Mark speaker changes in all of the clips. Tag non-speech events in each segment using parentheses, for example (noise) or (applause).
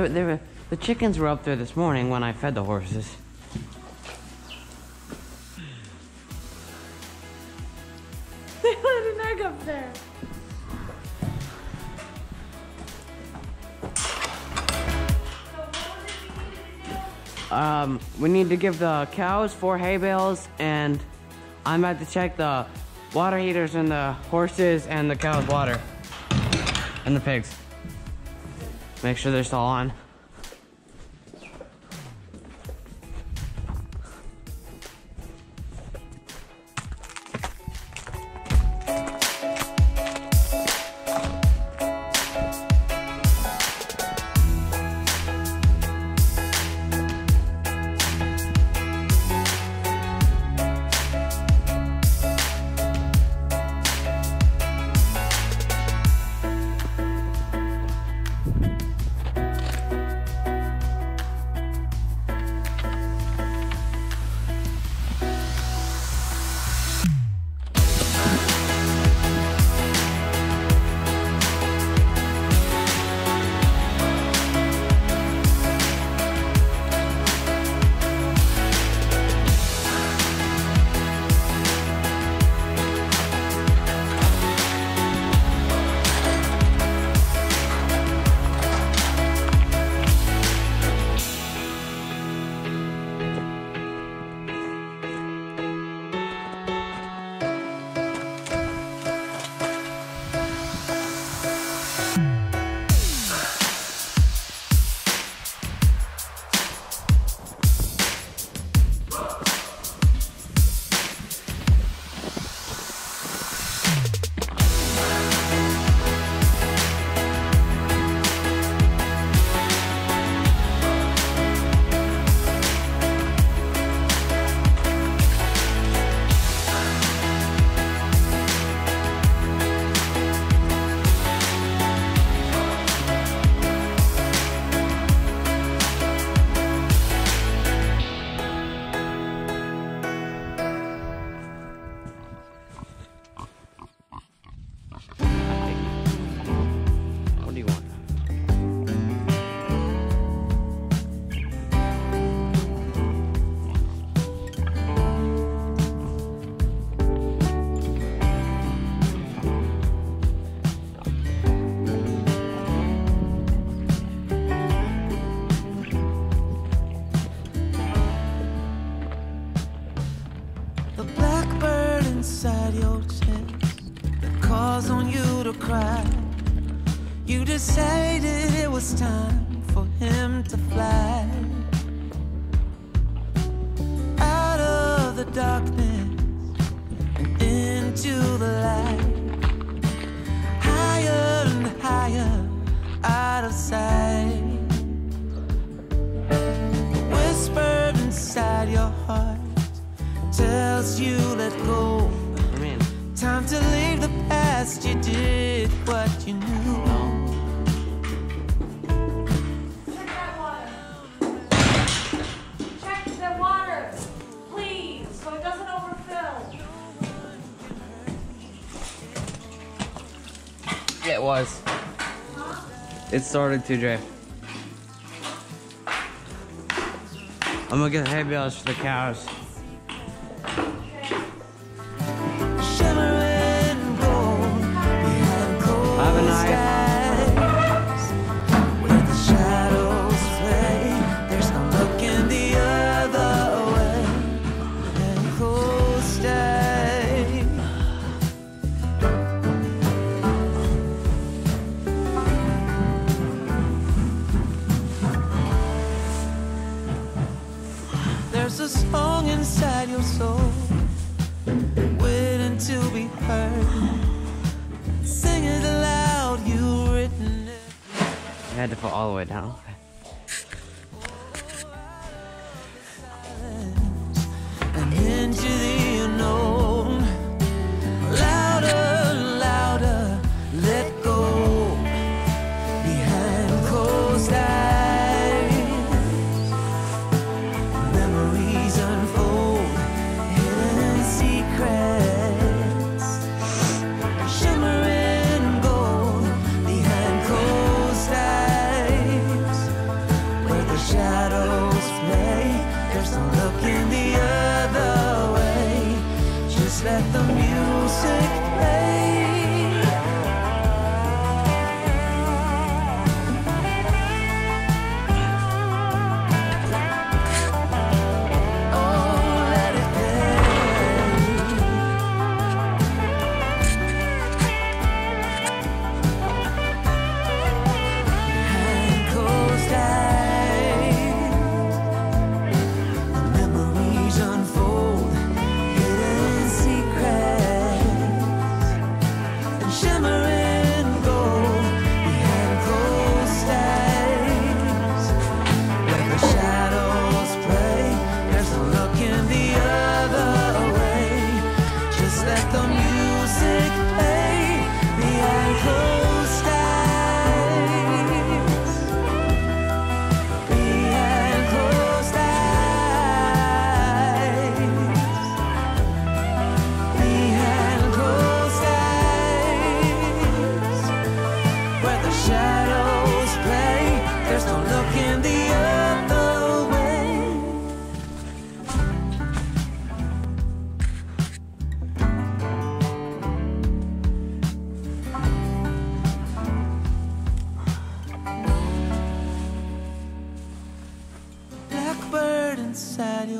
Speaker 1: were, the chickens were up there this morning when I fed the horses. (laughs)
Speaker 2: They laid an egg up there.
Speaker 1: Um, we need to give the cows four hay bales, and I'm about to check the water heaters in the horses and the cows' water. And the pigs. Make sure they're still on.
Speaker 3: The blackbird inside your chest that calls on you to cry. You decided it was time for him to fly out of the darkness into the light, higher and higher out of sight. The whisper inside your heart tells you let go.
Speaker 1: I mean,
Speaker 3: Time to leave the past. You did what you knew.
Speaker 2: Check that water. Check the water, please, so it doesn't overfill.
Speaker 1: it was. It started to drift. I'm gonna get hay bales for the cows. Had to fall all the way down.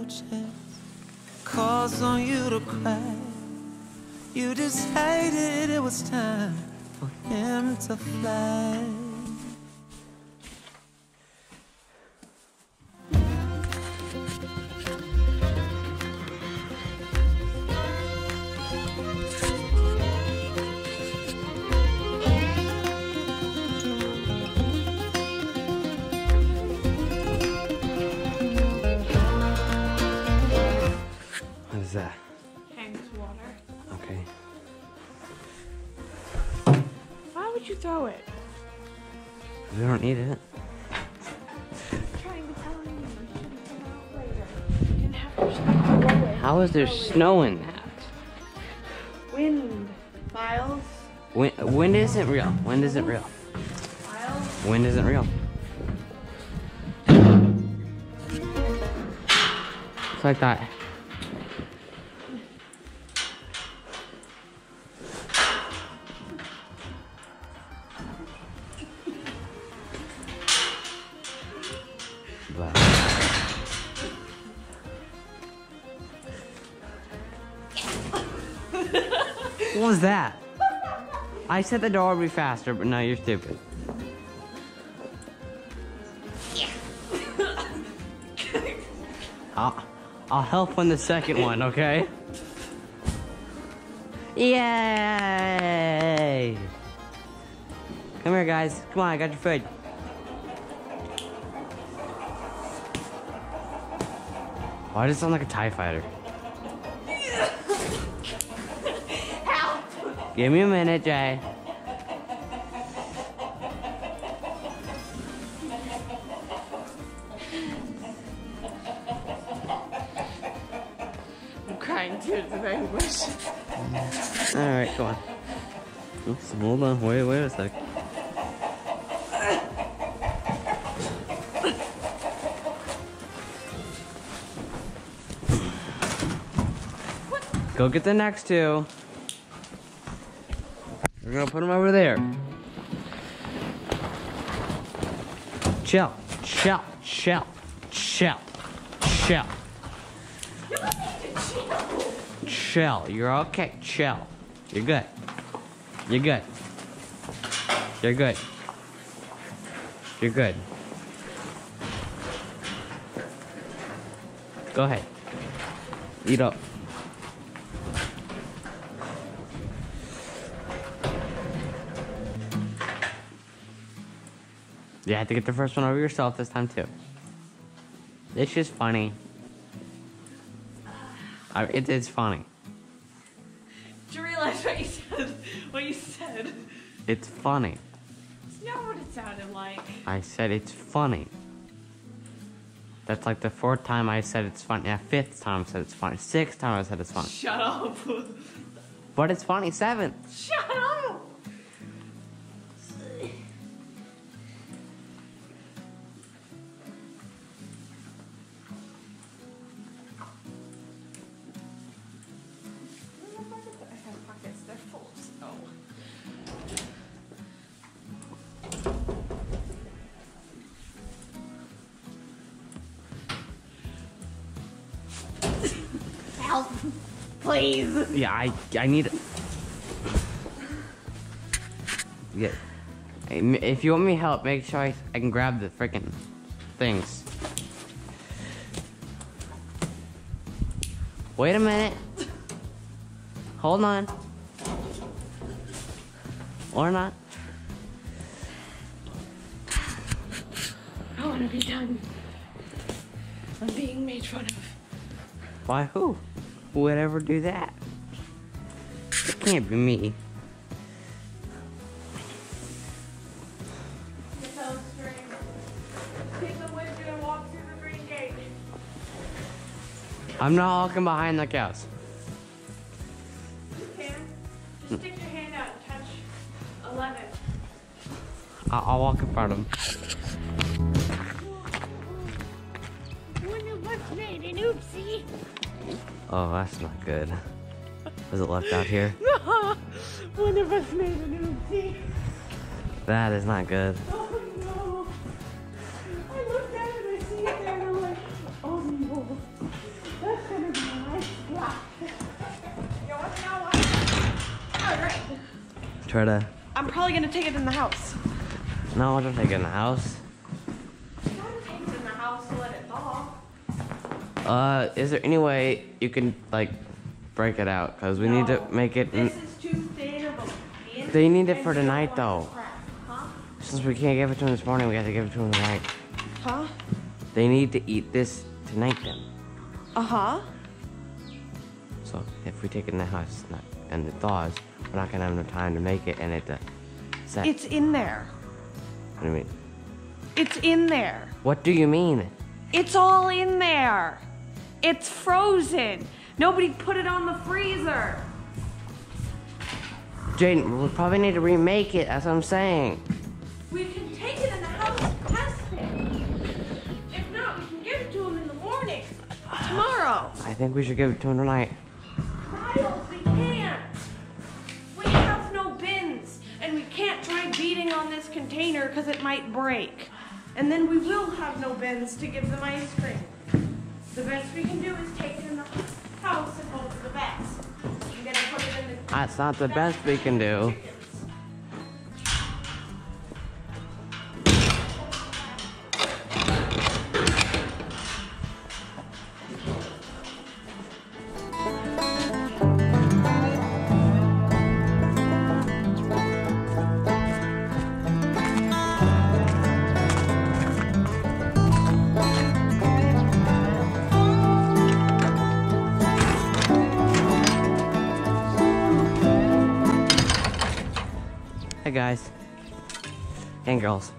Speaker 3: Chest calls on you to cry. You decided it was time for him to fly.
Speaker 2: Throw it?
Speaker 1: We don't need it.
Speaker 2: trying to tell you you should come out later. You didn't have to just throw it.
Speaker 1: How is there snow in that?
Speaker 2: Wind. Miles.
Speaker 1: Wind, wind isn't real. Wind isn't real.
Speaker 2: Miles.
Speaker 1: Wind isn't real. It's like that. What was that? I said the door would be faster, but now you're stupid. I'll, I'll help on the second one, okay? Yay! Come here, guys. Come on, I got your food. Why does it sound like a TIE fighter? Give me a minute, Jay.
Speaker 2: I'm crying tears of anguish.
Speaker 1: Alright, come on. Oops, hold on. Wait, wait a sec. Go get the next two. We're gonna put them over there. Chill, chill, chill, chill, chill. Chill. You're okay. Chill. You're good. You're good. You're good. You're good. Go ahead. Eat up. You had to get the first one over yourself this time too. It's just funny. I, it, it's funny.
Speaker 2: Did you realize what you said? What you said?
Speaker 1: It's funny.
Speaker 2: It's not what it sounded like.
Speaker 1: I said it's funny. That's like the fourth time I said it's funny. Yeah, fifth time I said it's funny. Sixth time I said it's funny.
Speaker 2: Shut up.
Speaker 1: But it's funny. Seventh.
Speaker 2: Shut please.
Speaker 1: Yeah, I I need. Yeah. If you want me help, make sure I, I can grab the freaking things. Wait a minute. Hold on. Or not.
Speaker 2: I want to be done. I'm being made fun of.
Speaker 1: Why who? Who would ever do that? It can't be me. I'm not walking behind the cows.
Speaker 2: You can. Just stick your hand out and touch 11.
Speaker 1: I'll, I'll walk in front of him.
Speaker 2: One of us made an oopsie.
Speaker 1: Oh, that's not good. Was it left out here? (laughs)
Speaker 2: One of us made an oopsie.
Speaker 1: That is not good.
Speaker 2: Oh no. I looked at it and I see it there and I'm like, oh no. That's gonna be a nice. You want to know? Alright.
Speaker 1: Try to.
Speaker 2: I'm probably gonna take it in the house.
Speaker 1: No, I don't take it in the house.
Speaker 2: I'm gonna take it in the house to let it thaw.
Speaker 1: Uh, is there any way you can like break it out? Cause we need to make it.
Speaker 2: This is too thin of a pin.
Speaker 1: They need it for tonight, though.
Speaker 2: it to crack, Huh?
Speaker 1: Since we can't give it to them this morning, we have to give it to them tonight.
Speaker 2: Huh?
Speaker 1: They need to eat this tonight then.
Speaker 2: Uh-huh.
Speaker 1: So if we take it in the house and it thaws, we're not gonna have enough time to make it and it to set.
Speaker 2: It's in there.
Speaker 1: what do you mean?
Speaker 2: It's in there.
Speaker 1: What do you mean?
Speaker 2: It's all in there. It's frozen. Nobody put it on the freezer.
Speaker 1: Jaden, we'll probably need to remake it. That's what I'm saying.
Speaker 2: We can take it in the house and test it. If not, we can give it to him in the morning. Tomorrow.
Speaker 1: I think we should give it to him tonight.
Speaker 2: Miles, we can't. We have no bins, and we can't try beating on this container because it might break. And then we will have no bins to give them ice cream. The best we can do is take it in the house and hope for the best. I'm gonna put it
Speaker 1: That's not the best we can do. Hey guys. And girls.